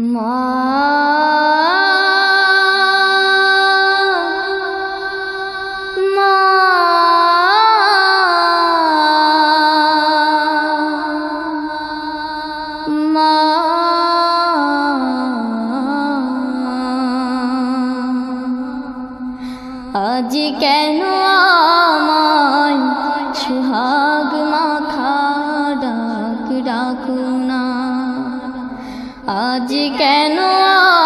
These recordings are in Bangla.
আজ কেন আমার সুহাগ মাখা ডাক ডাকুন 味けの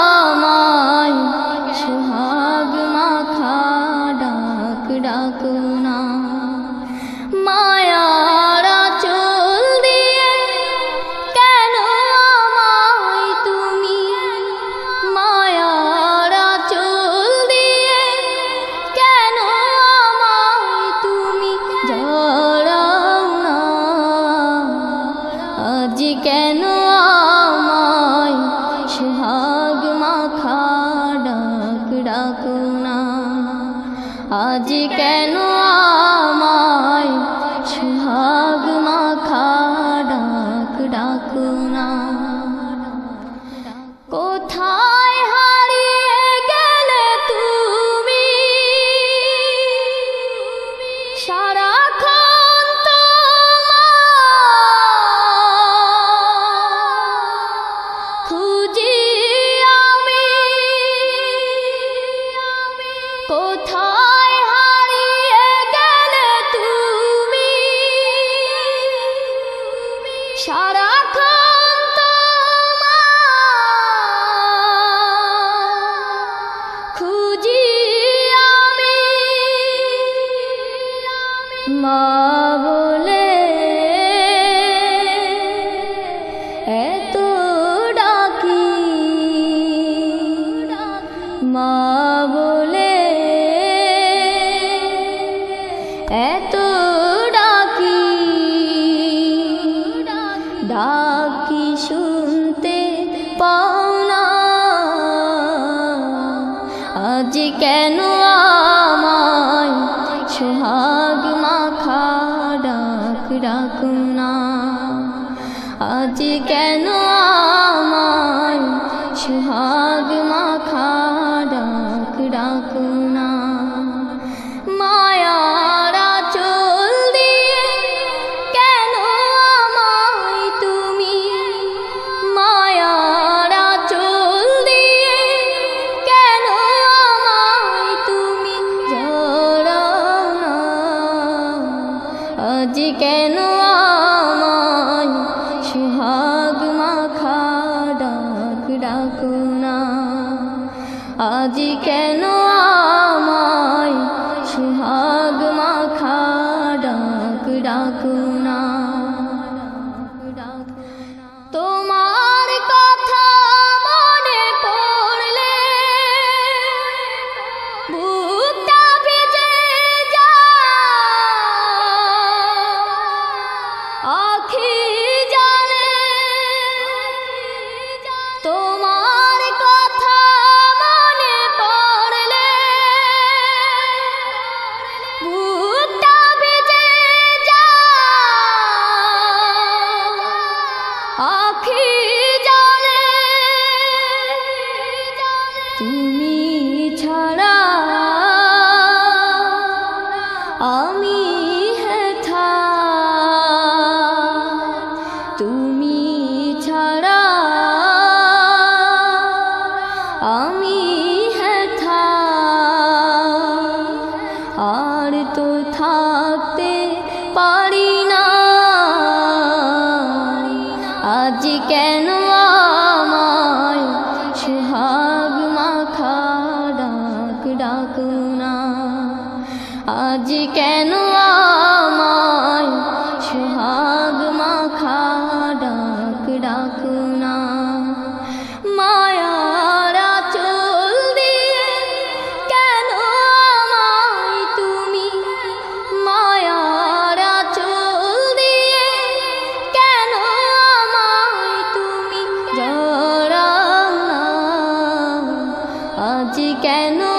না। আজ কেন আমায় সুহাগ মাখাডা মা বলে এত ডাকি। মা বলে এত ডাকি। ডাকি শুনতে পাও না। আজ কেন গুণা আজকে আজ কেন আমায়? সোহাগ মাখা ডাক ডাকুনা আজি কেন আজি কেন আমায় সোহাগ মাখা ডাক ডাকুনা আজি কেন আমায় সোহাগ মাখা ちけの